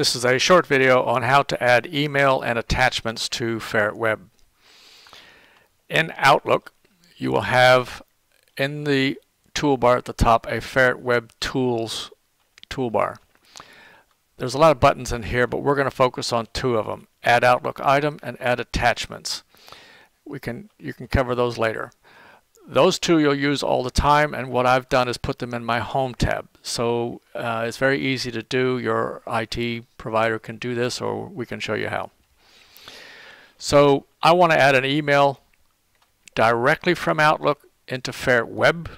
This is a short video on how to add email and attachments to Ferret Web. In Outlook, you will have in the toolbar at the top a Ferret Web Tools toolbar. There's a lot of buttons in here, but we're going to focus on two of them, Add Outlook Item and Add Attachments. We can You can cover those later. Those two you'll use all the time, and what I've done is put them in my Home tab. So uh, it's very easy to do. Your IT provider can do this, or we can show you how. So I want to add an email directly from Outlook into Ferret Web.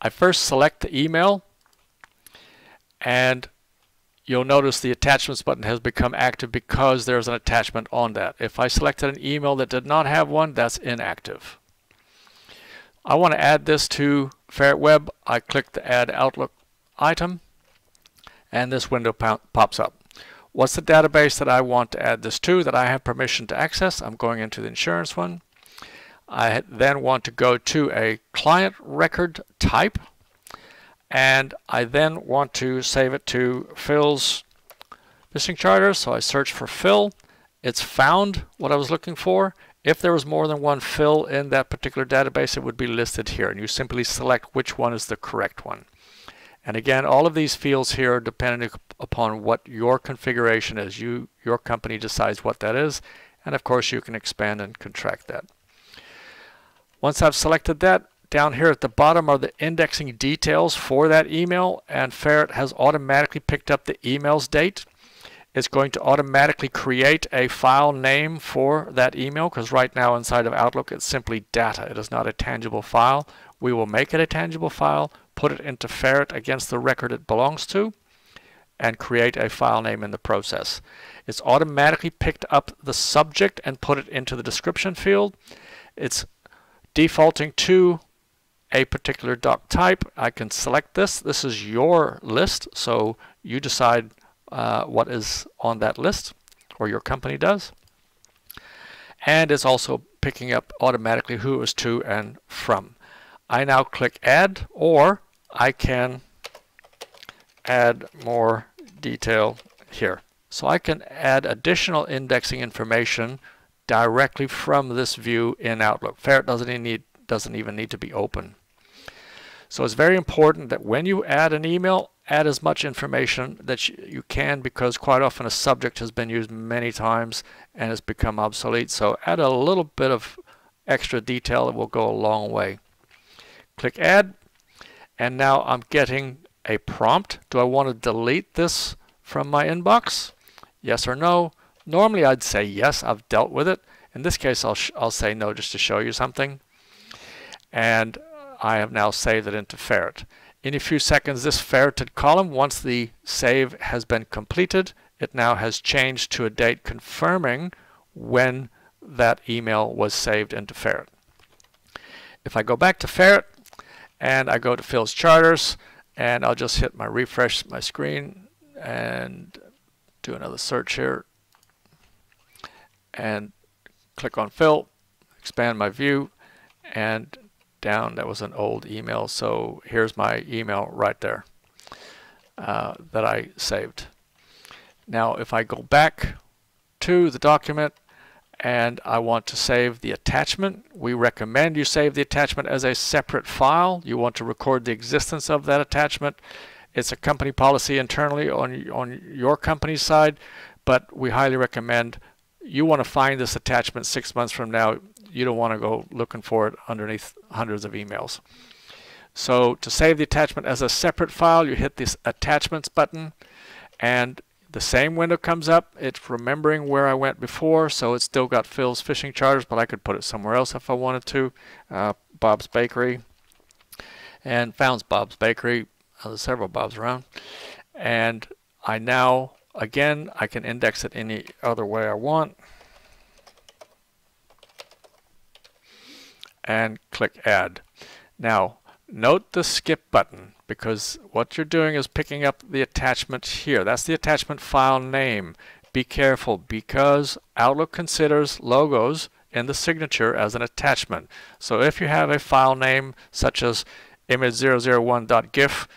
I first select the email, and you'll notice the attachments button has become active because there's an attachment on that. If I selected an email that did not have one, that's inactive. I want to add this to Ferret Web. I click the Add Outlook item, and this window pops up. What's the database that I want to add this to that I have permission to access? I'm going into the insurance one. I then want to go to a client record type and I then want to save it to Phil's fishing charter. So I search for Phil. It's found what I was looking for. If there was more than one Phil in that particular database, it would be listed here. And you simply select which one is the correct one. And again, all of these fields here are dependent upon what your configuration is. You, your company decides what that is. And of course, you can expand and contract that. Once I've selected that, down here at the bottom are the indexing details for that email and Ferret has automatically picked up the email's date. It's going to automatically create a file name for that email because right now inside of Outlook it's simply data. It is not a tangible file. We will make it a tangible file, put it into Ferret against the record it belongs to, and create a file name in the process. It's automatically picked up the subject and put it into the description field. It's defaulting to a particular doc type. I can select this. This is your list, so you decide uh, what is on that list, or your company does. And it's also picking up automatically who is to and from. I now click Add, or I can add more detail here. So I can add additional indexing information directly from this view in Outlook. Ferret doesn't even need, doesn't even need to be open. So it's very important that when you add an email, add as much information that you can because quite often a subject has been used many times and has become obsolete. So add a little bit of extra detail that will go a long way. Click add and now I'm getting a prompt. Do I want to delete this from my inbox? Yes or no? Normally I'd say yes, I've dealt with it. In this case I'll, I'll say no just to show you something. And I have now saved it into Ferret. In a few seconds, this ferreted column, once the save has been completed, it now has changed to a date confirming when that email was saved into Ferret. If I go back to Ferret and I go to Phil's Charters and I'll just hit my refresh my screen and do another search here and click on Phil, expand my view and down. That was an old email. So here's my email right there uh, that I saved. Now if I go back to the document and I want to save the attachment, we recommend you save the attachment as a separate file. You want to record the existence of that attachment. It's a company policy internally on, on your company's side, but we highly recommend you want to find this attachment six months from now you don't want to go looking for it underneath hundreds of emails. So to save the attachment as a separate file, you hit this attachments button and the same window comes up. It's remembering where I went before, so it's still got Phil's fishing charters, but I could put it somewhere else if I wanted to. Uh, Bob's Bakery and found Bob's Bakery. Uh, there's several Bob's around. And I now, again, I can index it any other way I want. And click add. Now note the skip button because what you're doing is picking up the attachment here. That's the attachment file name. Be careful because Outlook considers logos in the signature as an attachment. So if you have a file name such as image001.gif,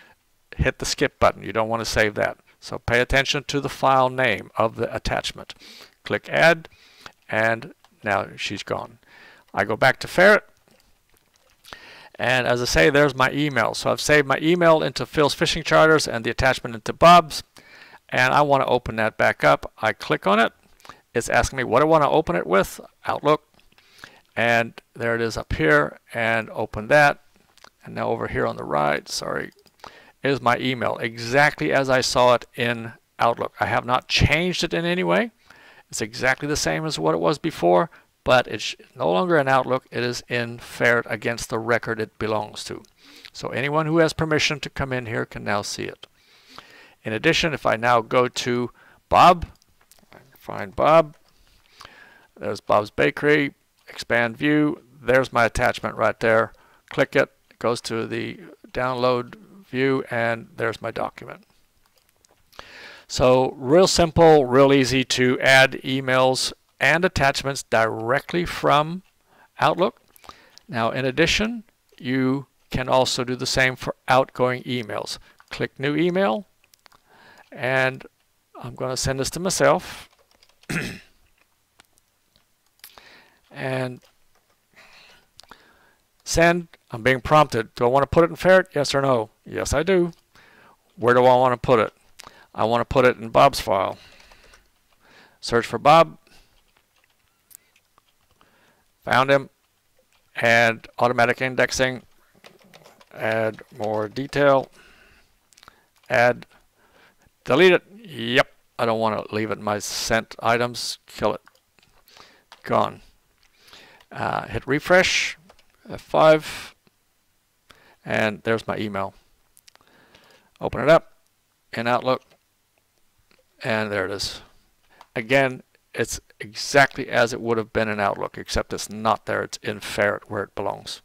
hit the skip button. You don't want to save that. So pay attention to the file name of the attachment. Click add and now she's gone. I go back to Ferret and as I say there's my email. So I've saved my email into Phil's Fishing Charters and the attachment into Bob's and I want to open that back up. I click on it. It's asking me what I want to open it with. Outlook and there it is up here and open that and now over here on the right sorry is my email exactly as I saw it in Outlook I have not changed it in any way it's exactly the same as what it was before but it's no longer in Outlook it is in Ferret against the record it belongs to so anyone who has permission to come in here can now see it in addition if I now go to Bob find Bob there's Bob's Bakery expand view. There's my attachment right there. Click it, it goes to the download view, and there's my document. So real simple, real easy to add emails and attachments directly from Outlook. Now in addition, you can also do the same for outgoing emails. Click new email and I'm going to send this to myself. and send. I'm being prompted. Do I want to put it in Ferret? Yes or no? Yes, I do. Where do I want to put it? I want to put it in Bob's file. Search for Bob. Found him. Add automatic indexing. Add more detail. Add. Delete it. Yep. I don't want to leave it in my sent items. Kill it. Gone. Uh, hit refresh, F5, and there's my email. Open it up in Outlook, and there it is. Again, it's exactly as it would have been in Outlook, except it's not there. It's in Ferret where it belongs.